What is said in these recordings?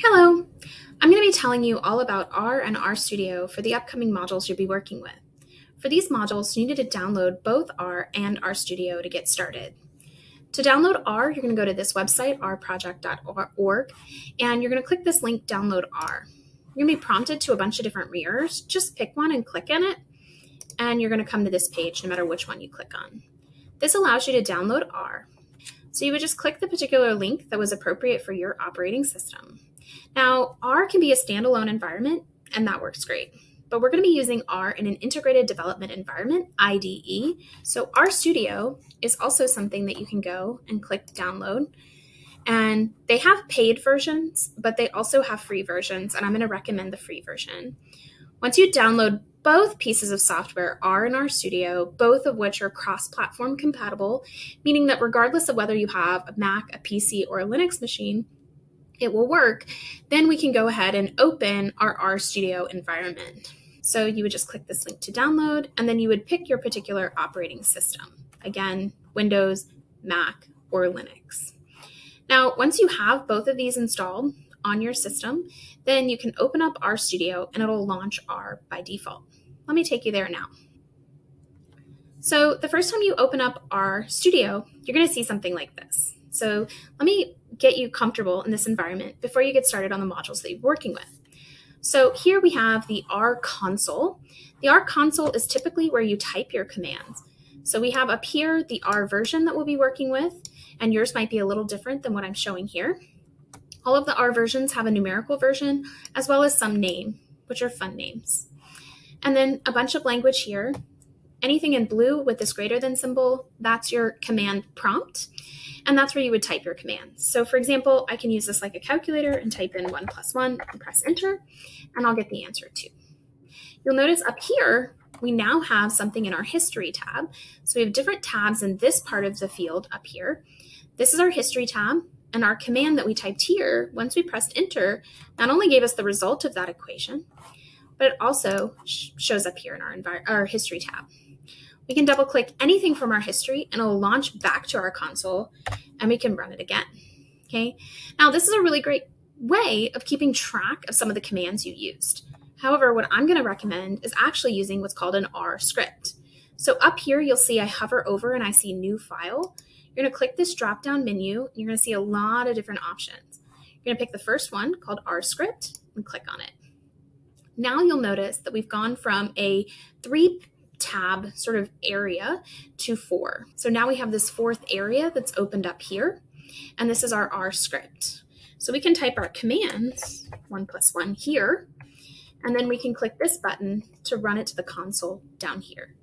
Hello! I'm going to be telling you all about R and RStudio for the upcoming modules you'll be working with. For these modules, you need to download both R and RStudio to get started. To download R, you're going to go to this website, rproject.org, and you're going to click this link, Download R. You're going to be prompted to a bunch of different mirrors. Just pick one and click in it, and you're going to come to this page no matter which one you click on. This allows you to download R. So you would just click the particular link that was appropriate for your operating system. Now, R can be a standalone environment, and that works great. But we're going to be using R in an integrated development environment, IDE. So RStudio is also something that you can go and click download. And they have paid versions, but they also have free versions, and I'm going to recommend the free version. Once you download both pieces of software, R and RStudio, both of which are cross platform compatible, meaning that regardless of whether you have a Mac, a PC, or a Linux machine, it will work, then we can go ahead and open our RStudio environment. So you would just click this link to download, and then you would pick your particular operating system. Again, Windows, Mac, or Linux. Now, once you have both of these installed on your system, then you can open up RStudio and it'll launch R by default. Let me take you there now. So the first time you open up RStudio, you're going to see something like this. So let me get you comfortable in this environment before you get started on the modules that you're working with. So here we have the R console. The R console is typically where you type your commands. So we have up here the R version that we'll be working with, and yours might be a little different than what I'm showing here. All of the R versions have a numerical version as well as some name, which are fun names. And then a bunch of language here. Anything in blue with this greater than symbol, that's your command prompt and that's where you would type your commands. So for example, I can use this like a calculator and type in one plus one and press enter, and I'll get the answer two. You'll notice up here, we now have something in our history tab. So we have different tabs in this part of the field up here. This is our history tab, and our command that we typed here, once we pressed enter, not only gave us the result of that equation, but it also sh shows up here in our, our history tab. We can double click anything from our history and it'll launch back to our console and we can run it again. Okay. Now this is a really great way of keeping track of some of the commands you used. However, what I'm going to recommend is actually using what's called an R script. So up here, you'll see I hover over and I see new file. You're going to click this drop down menu. You're going to see a lot of different options. You're going to pick the first one called R script and click on it. Now you'll notice that we've gone from a three tab sort of area to four. So now we have this fourth area that's opened up here, and this is our R script. So we can type our commands, one plus one here, and then we can click this button to run it to the console down here.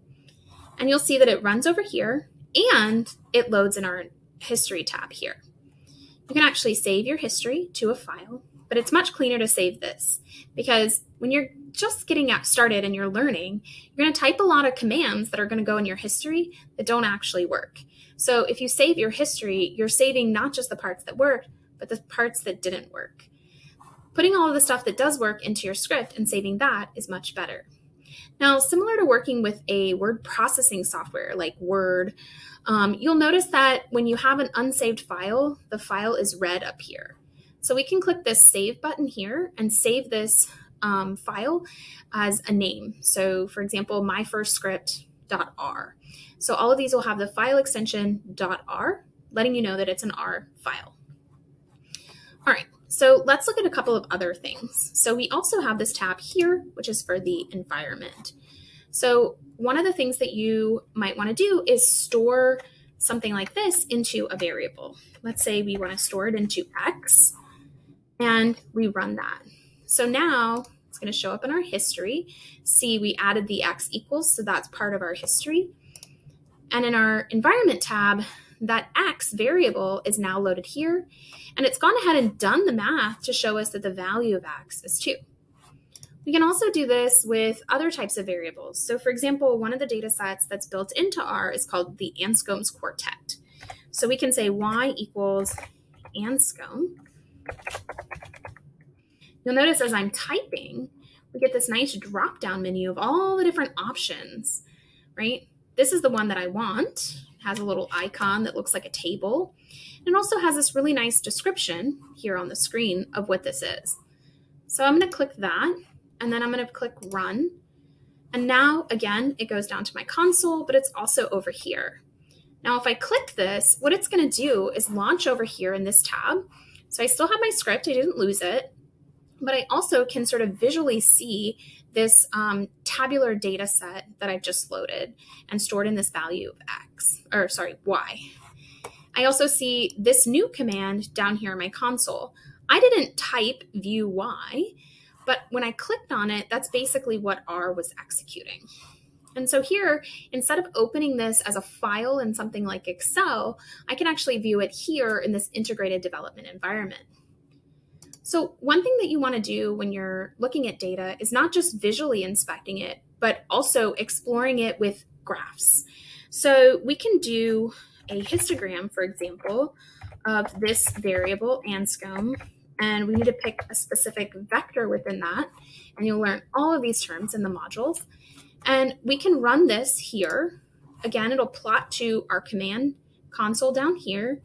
And you'll see that it runs over here and it loads in our history tab here. You can actually save your history to a file, but it's much cleaner to save this because when you're just getting started and you're learning, you're going to type a lot of commands that are going to go in your history that don't actually work. So if you save your history, you're saving not just the parts that worked, but the parts that didn't work. Putting all of the stuff that does work into your script and saving that is much better. Now, similar to working with a word processing software like Word, um, you'll notice that when you have an unsaved file, the file is red up here. So we can click this Save button here and save this um, file as a name. So for example, my first script.r. So all of these will have the file extension .r, letting you know that it's an R file. All right, so let's look at a couple of other things. So we also have this tab here, which is for the environment. So one of the things that you might want to do is store something like this into a variable. Let's say we want to store it into X, and we run that. So now it's going to show up in our history. See, we added the x equals, so that's part of our history. And in our environment tab, that x variable is now loaded here. And it's gone ahead and done the math to show us that the value of x is 2. We can also do this with other types of variables. So for example, one of the data sets that's built into R is called the Anscombe's quartet. So we can say y equals Anscombe You'll notice as I'm typing, we get this nice drop down menu of all the different options, right? This is the one that I want. It has a little icon that looks like a table. It also has this really nice description here on the screen of what this is. So I'm going to click that, and then I'm going to click Run. And now, again, it goes down to my console, but it's also over here. Now, if I click this, what it's going to do is launch over here in this tab. So I still have my script, I didn't lose it, but I also can sort of visually see this um, tabular data set that I've just loaded and stored in this value of X, or sorry, Y. I also see this new command down here in my console. I didn't type view Y, but when I clicked on it, that's basically what R was executing. And so here, instead of opening this as a file in something like Excel, I can actually view it here in this integrated development environment. So one thing that you want to do when you're looking at data is not just visually inspecting it, but also exploring it with graphs. So we can do a histogram, for example, of this variable Anscombe, and we need to pick a specific vector within that. And you'll learn all of these terms in the modules. And we can run this here. Again, it'll plot to our command console down here.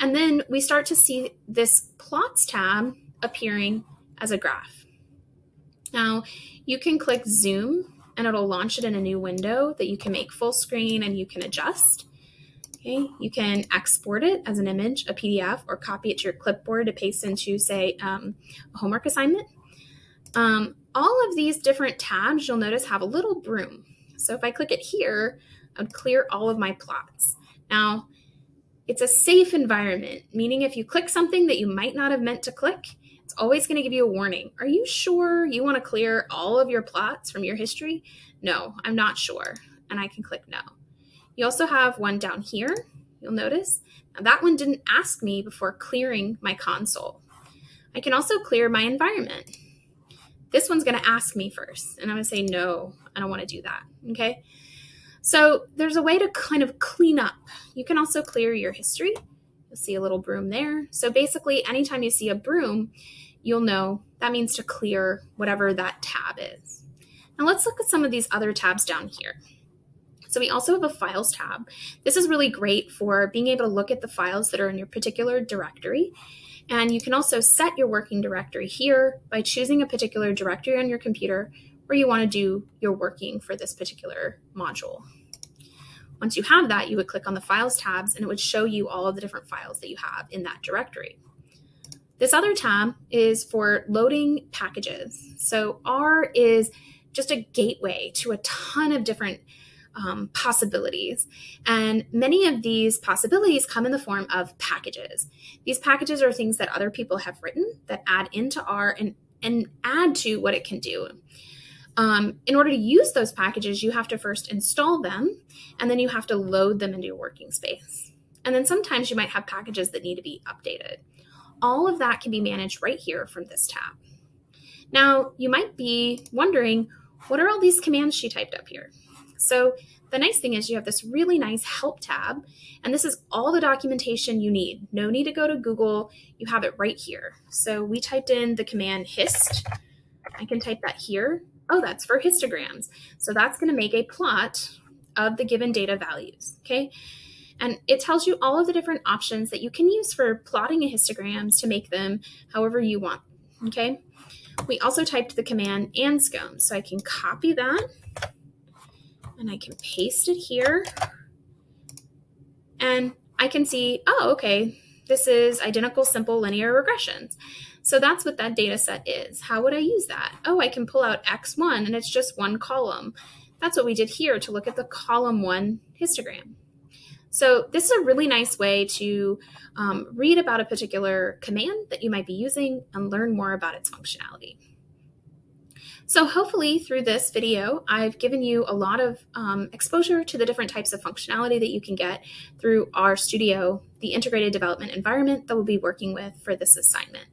And then we start to see this plots tab appearing as a graph. Now, you can click zoom and it'll launch it in a new window that you can make full screen and you can adjust. Okay, you can export it as an image, a PDF, or copy it to your clipboard to paste into, say, um, a homework assignment. Um, all of these different tabs, you'll notice, have a little broom. So if I click it here, I would clear all of my plots. Now, it's a safe environment, meaning if you click something that you might not have meant to click, it's always going to give you a warning. Are you sure you want to clear all of your plots from your history? No, I'm not sure. And I can click no. You also have one down here, you'll notice. Now that one didn't ask me before clearing my console. I can also clear my environment. This one's going to ask me first, and I'm going to say, no, I don't want to do that. Okay. So there's a way to kind of clean up. You can also clear your history. You'll see a little broom there. So basically, anytime you see a broom, you'll know that means to clear whatever that tab is. Now let's look at some of these other tabs down here. So we also have a files tab. This is really great for being able to look at the files that are in your particular directory. And you can also set your working directory here by choosing a particular directory on your computer where you want to do your working for this particular module. Once you have that, you would click on the Files tabs and it would show you all of the different files that you have in that directory. This other tab is for loading packages. So R is just a gateway to a ton of different um, possibilities. And many of these possibilities come in the form of packages. These packages are things that other people have written that add into R and, and add to what it can do. Um, in order to use those packages, you have to first install them and then you have to load them into your working space. And then sometimes you might have packages that need to be updated. All of that can be managed right here from this tab. Now, you might be wondering, what are all these commands she typed up here? So the nice thing is you have this really nice help tab, and this is all the documentation you need. No need to go to Google, you have it right here. So we typed in the command hist. I can type that here. Oh, that's for histograms. So that's gonna make a plot of the given data values, okay? And it tells you all of the different options that you can use for plotting a histograms to make them however you want, okay? We also typed the command Anscombe, so I can copy that and I can paste it here. And I can see, oh, okay, this is identical simple linear regressions. So that's what that data set is. How would I use that? Oh, I can pull out X1 and it's just one column. That's what we did here to look at the column one histogram. So this is a really nice way to um, read about a particular command that you might be using and learn more about its functionality. So hopefully through this video, I've given you a lot of um, exposure to the different types of functionality that you can get through RStudio, the integrated development environment that we'll be working with for this assignment.